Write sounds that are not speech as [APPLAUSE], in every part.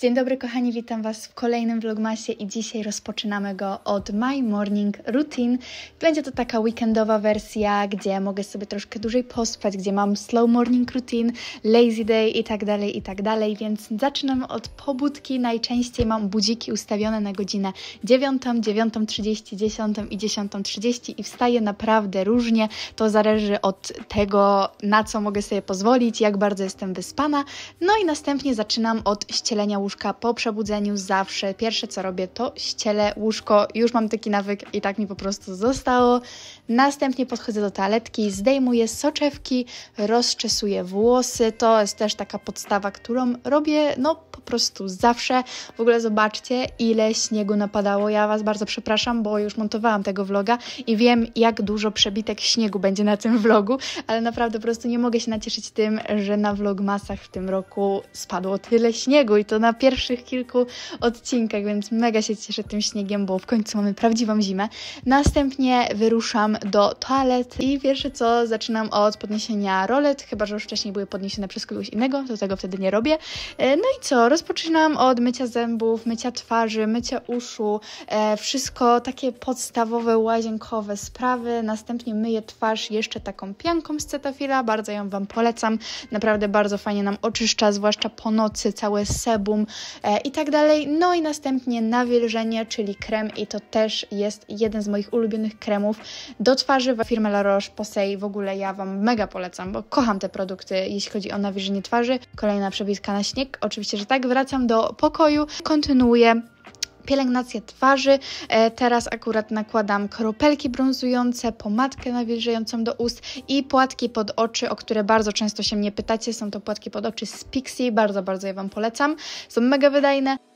Dzień dobry kochani, witam Was w kolejnym vlogmasie i dzisiaj rozpoczynamy go od My Morning Routine. Będzie to taka weekendowa wersja, gdzie mogę sobie troszkę dłużej pospać, gdzie mam slow morning routine, lazy day i tak dalej, i tak dalej, więc zaczynam od pobudki. Najczęściej mam budziki ustawione na godzinę 9, 9.30, 10 i 10.30 i wstaję naprawdę różnie. To zależy od tego, na co mogę sobie pozwolić, jak bardzo jestem wyspana. No i następnie zaczynam od ścielenia łóżka po przebudzeniu zawsze. Pierwsze co robię to ścielę łóżko. Już mam taki nawyk i tak mi po prostu zostało. Następnie podchodzę do toaletki, zdejmuję soczewki, rozczesuję włosy. To jest też taka podstawa, którą robię no po prostu zawsze. W ogóle zobaczcie ile śniegu napadało. Ja Was bardzo przepraszam, bo już montowałam tego vloga i wiem jak dużo przebitek śniegu będzie na tym vlogu, ale naprawdę po prostu nie mogę się nacieszyć tym, że na vlogmasach w tym roku spadło tyle śniegu i to na pierwszych kilku odcinkach, więc mega się cieszę tym śniegiem, bo w końcu mamy prawdziwą zimę. Następnie wyruszam do toalet i pierwsze co, zaczynam od podniesienia rolet, chyba że już wcześniej były podniesione przez kogoś innego, to tego wtedy nie robię. E, no i co, rozpoczynam od mycia zębów, mycia twarzy, mycia uszu, e, wszystko takie podstawowe, łazienkowe sprawy. Następnie myję twarz jeszcze taką pianką z Cetafila, bardzo ją Wam polecam. Naprawdę bardzo fajnie nam oczyszcza, zwłaszcza po nocy, całe sebum i tak dalej. No i następnie nawilżenie, czyli krem i to też jest jeden z moich ulubionych kremów do twarzy firmy La Roche-Posay. W ogóle ja Wam mega polecam, bo kocham te produkty, jeśli chodzi o nawilżenie twarzy. Kolejna przebitka na śnieg, oczywiście, że tak. Wracam do pokoju, kontynuuję pielęgnację twarzy. E, teraz akurat nakładam kropelki brązujące, pomadkę nawilżającą do ust i płatki pod oczy, o które bardzo często się mnie pytacie. Są to płatki pod oczy z Pixie, bardzo, bardzo je Wam polecam. Są mega wydajne.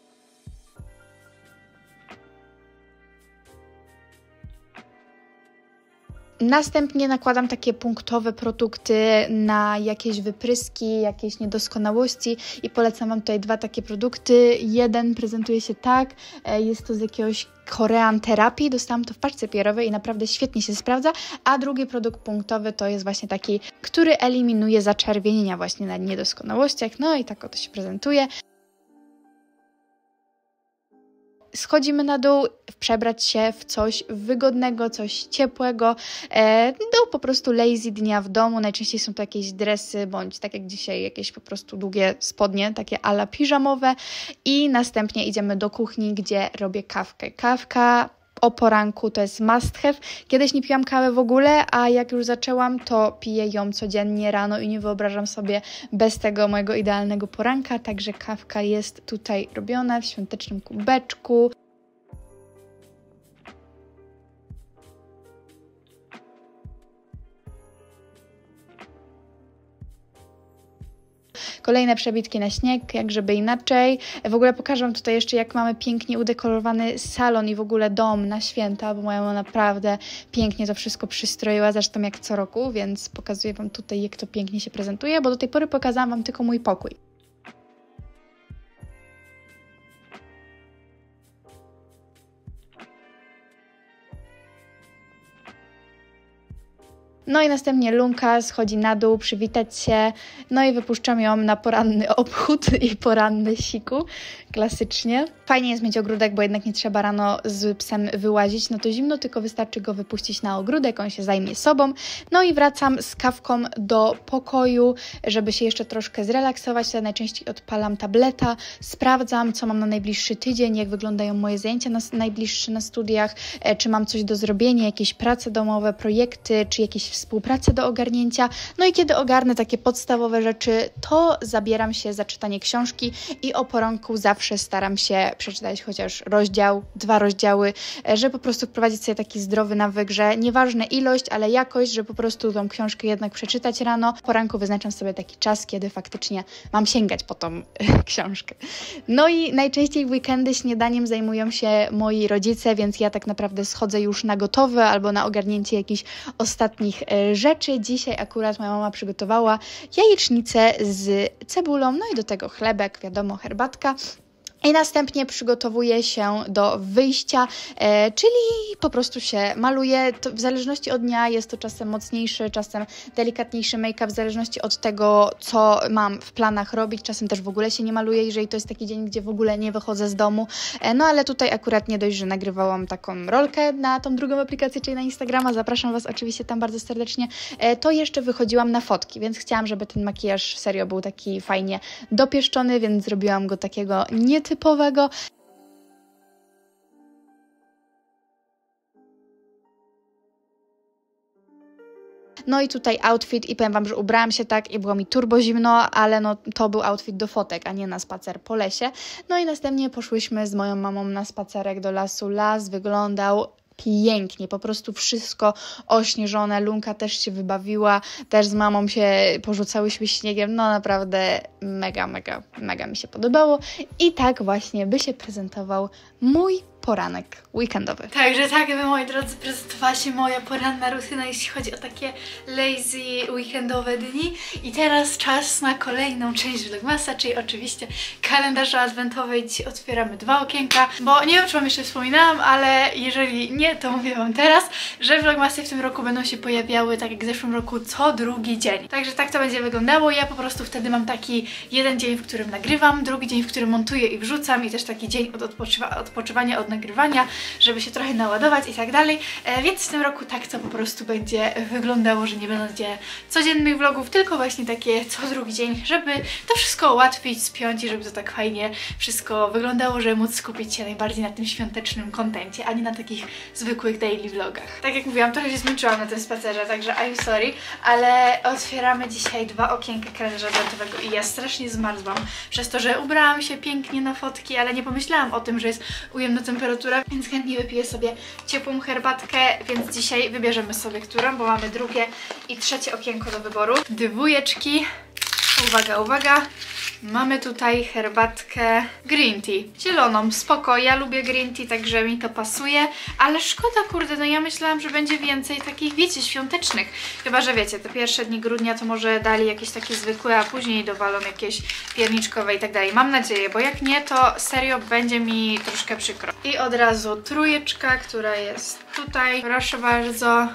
Następnie nakładam takie punktowe produkty na jakieś wypryski, jakieś niedoskonałości i polecam Wam tutaj dwa takie produkty. Jeden prezentuje się tak, e, jest to z jakiegoś Korean terapii, dostałam to w paczce pierowej i naprawdę świetnie się sprawdza, a drugi produkt punktowy to jest właśnie taki, który eliminuje zaczerwienienia właśnie na niedoskonałościach, no i tak oto się prezentuje schodzimy na dół, przebrać się w coś wygodnego, coś ciepłego, e, do po prostu lazy dnia w domu. Najczęściej są to jakieś dresy, bądź tak jak dzisiaj, jakieś po prostu długie spodnie, takie ala piżamowe i następnie idziemy do kuchni, gdzie robię kawkę. Kawka o poranku to jest must have. Kiedyś nie piłam kawy w ogóle, a jak już zaczęłam, to piję ją codziennie rano i nie wyobrażam sobie bez tego mojego idealnego poranka, także kawka jest tutaj robiona w świątecznym kubeczku. Kolejne przebitki na śnieg, jak żeby inaczej. W ogóle pokażę Wam tutaj jeszcze, jak mamy pięknie udekorowany salon i w ogóle dom na święta, bo moja mama naprawdę pięknie to wszystko przystroiła, zresztą jak co roku, więc pokazuję Wam tutaj, jak to pięknie się prezentuje, bo do tej pory pokazałam Wam tylko mój pokój. No i następnie Lunka schodzi na dół, przywitać się, no i wypuszczam ją na poranny [LAUGHS] obchód i poranny siku, klasycznie. Fajnie jest mieć ogródek, bo jednak nie trzeba rano z psem wyłazić, no to zimno, tylko wystarczy go wypuścić na ogródek, on się zajmie sobą. No i wracam z kawką do pokoju, żeby się jeszcze troszkę zrelaksować, ja najczęściej odpalam tableta, sprawdzam, co mam na najbliższy tydzień, jak wyglądają moje zajęcia na, najbliższe na studiach, e, czy mam coś do zrobienia, jakieś prace domowe, projekty, czy jakieś współpracę do ogarnięcia. No i kiedy ogarnę takie podstawowe rzeczy, to zabieram się za czytanie książki i o poranku zawsze staram się przeczytać chociaż rozdział, dwa rozdziały, e, żeby po prostu wprowadzić sobie taki zdrowy nawyk, że nieważne ilość, ale jakość, że po prostu tą książkę jednak przeczytać rano. Poranku wyznaczam sobie taki czas, kiedy faktycznie mam sięgać po tą książkę. No i najczęściej w weekendy śniadaniem zajmują się moi rodzice, więc ja tak naprawdę schodzę już na gotowe albo na ogarnięcie jakichś ostatnich E, rzeczy. Dzisiaj akurat moja mama przygotowała jajecznicę z cebulą, no i do tego chlebek, wiadomo, herbatka. I następnie przygotowuję się do wyjścia, e, czyli po prostu się maluję. To w zależności od dnia jest to czasem mocniejszy, czasem delikatniejszy make-up, w zależności od tego, co mam w planach robić. Czasem też w ogóle się nie maluję, jeżeli to jest taki dzień, gdzie w ogóle nie wychodzę z domu. E, no ale tutaj akurat nie dość, że nagrywałam taką rolkę na tą drugą aplikację, czyli na Instagrama. Zapraszam Was oczywiście tam bardzo serdecznie. E, to jeszcze wychodziłam na fotki, więc chciałam, żeby ten makijaż serio był taki fajnie dopieszczony, więc zrobiłam go takiego nie typowego. No i tutaj outfit i powiem Wam, że ubrałam się tak i było mi turbo zimno, ale no to był outfit do fotek, a nie na spacer po lesie. No i następnie poszłyśmy z moją mamą na spacerek do lasu. Las wyglądał pięknie, po prostu wszystko ośnieżone, Lunka też się wybawiła, też z mamą się porzucałyśmy śniegiem, no naprawdę mega, mega, mega mi się podobało i tak właśnie by się prezentował mój poranek weekendowy. Także tak by moi drodzy prezentowała się moja poranna rutyna, jeśli chodzi o takie lazy weekendowe dni. I teraz czas na kolejną część vlogmasa, czyli oczywiście kalendarza adwentowej. Dzisiaj otwieramy dwa okienka, bo nie wiem czy Wam jeszcze wspominałam, ale jeżeli nie, to mówię Wam teraz, że vlogmasy w tym roku będą się pojawiały tak jak w zeszłym roku co drugi dzień. Także tak to będzie wyglądało. Ja po prostu wtedy mam taki jeden dzień, w którym nagrywam, drugi dzień, w którym montuję i wrzucam i też taki dzień od odpoczywa odpoczywania od nagrywania, żeby się trochę naładować i tak dalej, e, więc w tym roku tak to po prostu będzie wyglądało, że nie będzie codziennych vlogów, tylko właśnie takie co drugi dzień, żeby to wszystko ułatwić, spiąć i żeby to tak fajnie wszystko wyglądało, żeby móc skupić się najbardziej na tym świątecznym kontencie, a nie na takich zwykłych daily vlogach. Tak jak mówiłam, trochę się zmęczyłam na tym spacerze, także I'm sorry, ale otwieramy dzisiaj dwa okienka kalendarza adwentowego i ja strasznie zmarzłam przez to, że ubrałam się pięknie na fotki, ale nie pomyślałam o tym, że jest ujemna temperatura, więc chętnie wypiję sobie ciepłą herbatkę, więc dzisiaj wybierzemy sobie którą, bo mamy drugie i trzecie okienko do wyboru. Dwójeczki. Uwaga, uwaga. Mamy tutaj herbatkę green tea. Zieloną, spoko, ja lubię green tea, także mi to pasuje. Ale szkoda, kurde, no ja myślałam, że będzie więcej takich, wiecie, świątecznych. Chyba, że wiecie, te pierwsze dni grudnia to może dali jakieś takie zwykłe, a później dowalą jakieś pierniczkowe i tak dalej. Mam nadzieję, bo jak nie, to serio będzie mi troszkę przykro. I od razu trójeczka, która jest tutaj. Proszę bardzo.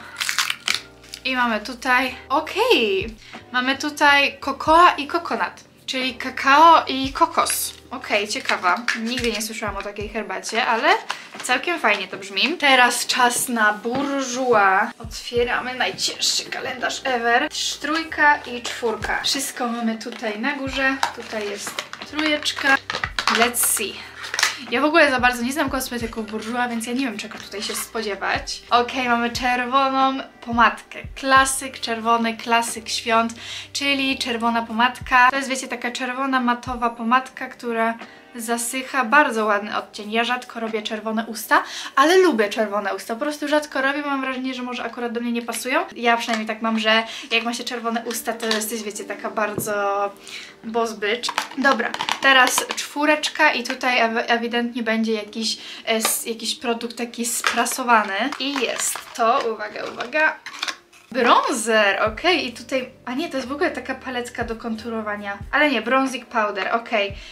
I mamy tutaj, okej, okay. mamy tutaj kokoa i kokonat, czyli kakao i kokos. Okej, okay, ciekawa. Nigdy nie słyszałam o takiej herbacie, ale całkiem fajnie to brzmi. Teraz czas na burżua. Otwieramy najcięższy kalendarz ever. Trójka i czwórka. Wszystko mamy tutaj na górze. Tutaj jest trójeczka. Let's see. Ja w ogóle za bardzo nie znam kosmetyków Bourjois, więc ja nie wiem czego tutaj się spodziewać. Ok, mamy czerwoną pomadkę. Klasyk czerwony, klasyk świąt, czyli czerwona pomadka. To jest wiecie taka czerwona matowa pomadka, która zasycha, bardzo ładny odcień. Ja rzadko robię czerwone usta, ale lubię czerwone usta. Po prostu rzadko robię, mam wrażenie, że może akurat do mnie nie pasują. Ja przynajmniej tak mam, że jak ma się czerwone usta, to jesteś, wiecie, taka bardzo boss bitch. Dobra, teraz czwóreczka i tutaj ewidentnie będzie jakiś, e, jakiś produkt taki sprasowany. I jest to, uwaga, uwaga, Bronzer, ok. I tutaj, a nie, to jest w ogóle taka palecka do konturowania. Ale nie, bronzik powder, ok.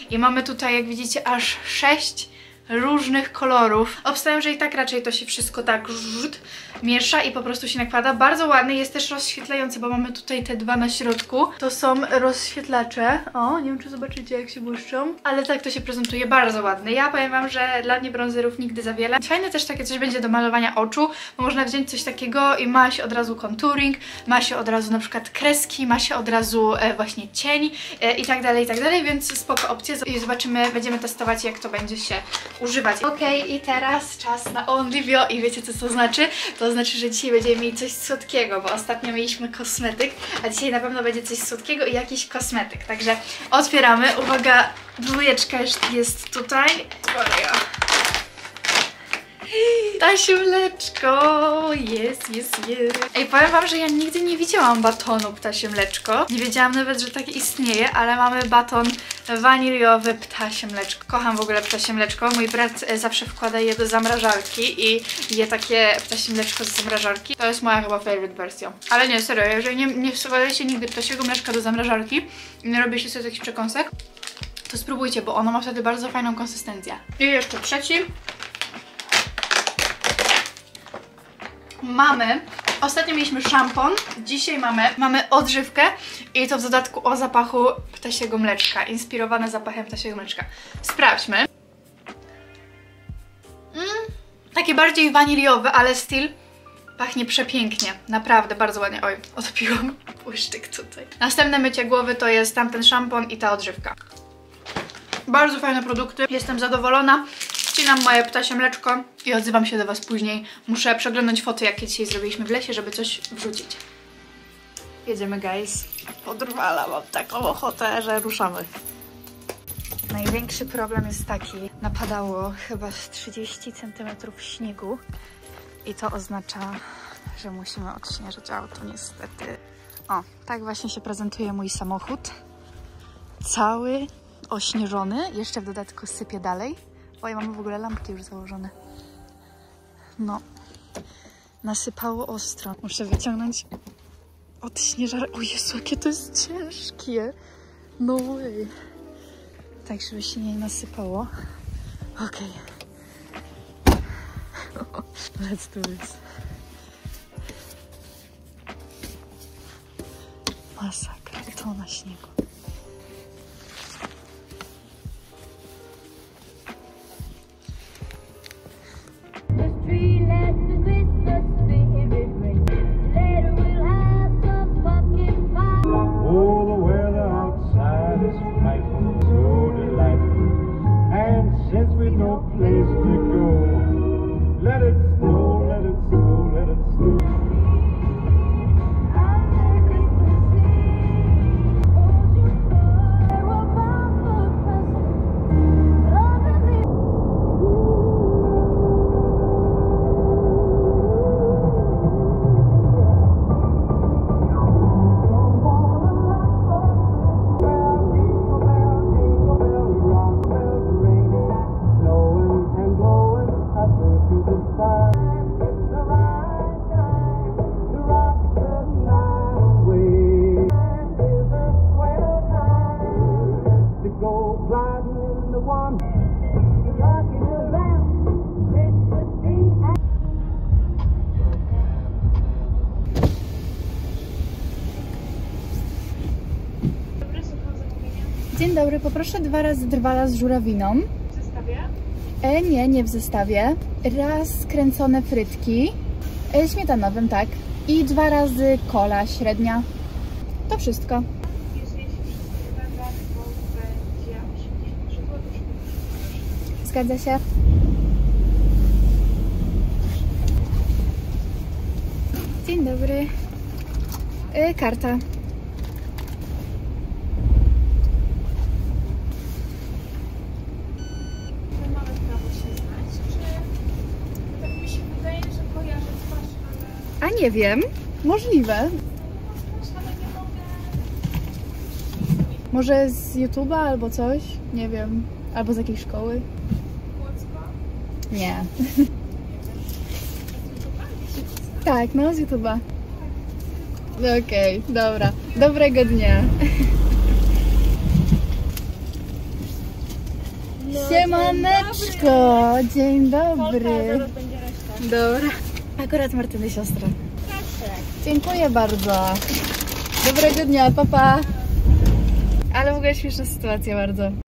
I mamy tutaj, jak widzicie, aż 6 różnych kolorów. Obstawiam, że i tak raczej to się wszystko tak rzut miesza i po prostu się nakłada. Bardzo ładny, jest też rozświetlający, bo mamy tutaj te dwa na środku. To są rozświetlacze. O, nie wiem czy zobaczycie jak się błyszczą, ale tak to się prezentuje, bardzo ładny. Ja powiem Wam, że dla mnie bronzerów nigdy za wiele. Fajne też takie coś będzie do malowania oczu, bo można wziąć coś takiego i ma się od razu contouring, ma się od razu na przykład kreski, ma się od razu e, właśnie cień e, i tak dalej, i tak dalej, więc spoko opcje i zobaczymy, będziemy testować jak to będzie się używać. Ok, i teraz czas na Onlivio i wiecie co to znaczy? To znaczy, że dzisiaj będziemy mieli coś słodkiego, bo ostatnio mieliśmy kosmetyk, a dzisiaj na pewno będzie coś słodkiego i jakiś kosmetyk. Także otwieramy. Uwaga, dwójeczka jest tutaj. Uwaga. Ptasie Jest, jest, jest. Ej, powiem wam, że ja nigdy nie widziałam batonu ptasie mleczko. Nie wiedziałam nawet, że tak istnieje, ale mamy baton waniliowy ptasie mleczko. Kocham w ogóle ptasie mleczko. Mój brat e, zawsze wkłada je do zamrażarki i je takie ptasie mleczko z zamrażarki. To jest moja chyba favorite wersja. Ale nie, serio, jeżeli nie, nie nigdy ptasiego mleczka do zamrażarki i nie robicie sobie takich przekąsek, to spróbujcie, bo ono ma wtedy bardzo fajną konsystencję. I jeszcze trzeci. Mamy, ostatnio mieliśmy szampon, dzisiaj mamy, mamy odżywkę i to w dodatku o zapachu ptasiego mleczka, inspirowane zapachem ptasiego mleczka. Sprawdźmy. Mm, takie bardziej waniliowe, ale still pachnie przepięknie. Naprawdę, bardzo ładnie. Oj, odpiłam błyszczyk tutaj. Następne mycie głowy to jest tamten szampon i ta odżywka. Bardzo fajne produkty, jestem zadowolona. Wcinam moje ptasie mleczko i odzywam się do Was później. Muszę przeglądać foty, jakie dzisiaj zrobiliśmy w lesie, żeby coś wrzucić. Jedziemy, guys. Podrwala, mam taką ochotę, że ruszamy. Największy problem jest taki, napadało chyba z 30 cm śniegu i to oznacza, że musimy odśnieżyć auto niestety. O, tak właśnie się prezentuje mój samochód. Cały ośnieżony, jeszcze w dodatku sypie dalej. Oj, mamy w ogóle lampki już założone. No, nasypało ostro. Muszę wyciągnąć od śnieżar. O Jezu, jakie to jest ciężkie. No way. Tak, żeby się nie nasypało. Okej. Okay. [LAUGHS] Let's do this. Masakra, to na śniegu. Dzień dobry, poproszę dwa razy drwala z żurawiną. W zestawie? E, nie, nie w zestawie. Raz kręcone frytki, e, śmietanowym, tak. I dwa razy kola średnia. To wszystko. Jeżeli wszystko wygląda, to będzie 83 zł. Zgadza się? Dzień dobry. E, karta. My mamy prawo się znać, czy tak mi się wydaje, że kojarzę twarz, ale A nie wiem. Możliwe. Może z YouTube'a albo coś? Nie wiem. Albo z jakiejś szkoły? Nie. [LAUGHS] Tak, no z YouTube'a. Okej, dobra. Dobrego dnia. Siemaneczko! Dzień dobry. będzie reszta. Dobra. Akurat Martyny siostra. Dziękuję bardzo. Dobrego dnia, papa. Pa. Ale w ogóle śmieszna sytuacja bardzo.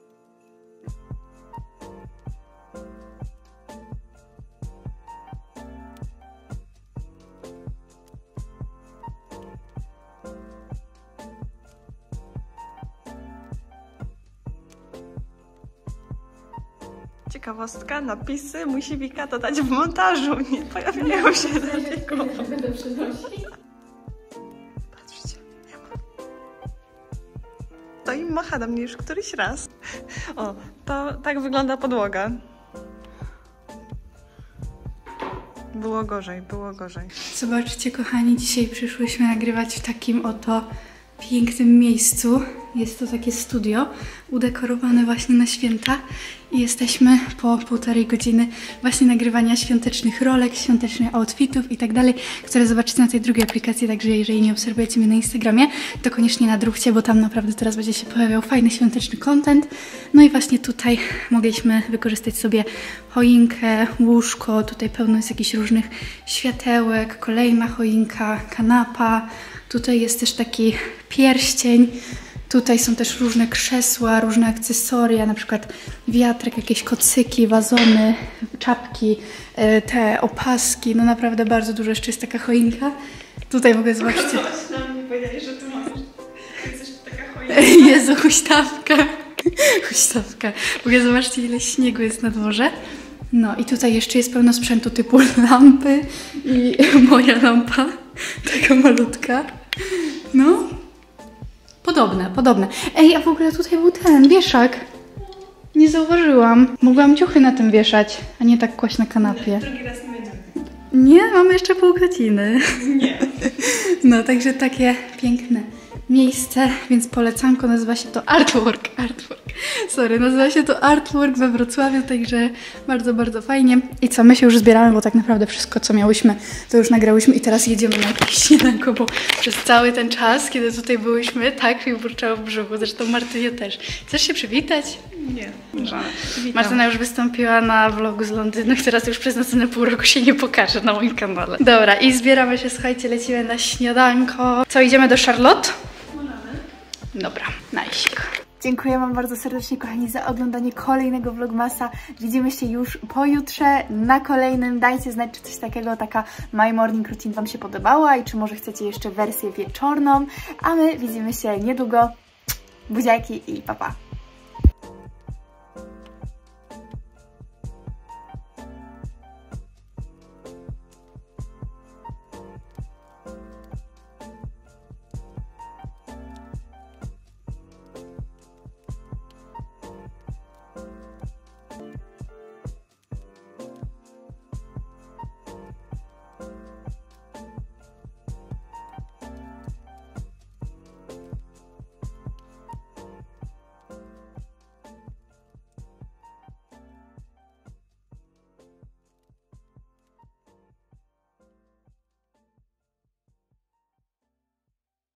Ciekawostka, napisy musi Wika dodać w montażu, nie pojawiają się dlatego. Patrzcie, ja mam... To im macha do mnie już któryś raz. O, to tak wygląda podłoga. Było gorzej, było gorzej. Zobaczcie, kochani, dzisiaj przyszłyśmy nagrywać w takim oto pięknym miejscu. Jest to takie studio udekorowane właśnie na święta i jesteśmy po półtorej godziny właśnie nagrywania świątecznych rolek, świątecznych outfitów i tak dalej, które zobaczycie na tej drugiej aplikacji, także jeżeli nie obserwujecie mnie na Instagramie, to koniecznie nadróbcie, bo tam naprawdę teraz będzie się pojawiał fajny świąteczny content. No i właśnie tutaj mogliśmy wykorzystać sobie choinkę, łóżko, tutaj pełno jest jakichś różnych światełek, kolejna choinka, kanapa, tutaj jest też taki pierścień, Tutaj są też różne krzesła, różne akcesoria, na przykład wiatrak, jakieś kocyki, wazony, czapki, e, te opaski. No naprawdę bardzo dużo jeszcze jest taka choinka. Tutaj w ogóle zobaczcie. [LAUGHS] powiedzieli, że tu masz. Jesteś taka choinka. [LAUGHS] Jezu, huśtawka. Huśtawka. W ogóle zobaczcie ile śniegu jest na dworze. No i tutaj jeszcze jest pełno sprzętu typu [LAUGHS] lampy i moja lampa, taka malutka. No, Podobne, podobne. Ej, a w ogóle tutaj był ten wieszak. Nie zauważyłam. Mogłam ciuchy na tym wieszać, a nie tak kłaść na kanapie. Drugi raz nie będziemy. Nie, mamy jeszcze pół godziny. Nie. [LAUGHS] No, także takie piękne miejsce, więc polecanko nazywa się to Artwork. Artwork. Sorry, nazywa się to Artwork we Wrocławiu, także bardzo, bardzo fajnie. I co, my się już zbieramy, bo tak naprawdę wszystko, co miałyśmy, to już nagrałyśmy i teraz jedziemy na jakieś śniadanko, bo przez cały ten czas, kiedy tutaj byłyśmy, tak mi burczało w brzuchu, zresztą Martynie też. Chcesz się przywitać? Nie. Martyna już wystąpiła na vlogu z Londynu, [LAUGHS] teraz już przez następne pół roku się nie pokaże na moim kanale. Dobra, i zbieramy się, słuchajcie, lecimy na śniadanko. Co, idziemy do Charlotte? Dobra, najsik. Dziękuję Wam bardzo serdecznie, kochani, za oglądanie kolejnego vlogmasa. Widzimy się już pojutrze na kolejnym. Dajcie znać, czy coś takiego, taka My Morning Routine Wam się podobała i czy może chcecie jeszcze wersję wieczorną. A my widzimy się niedługo. Buziaki i papa. Pa.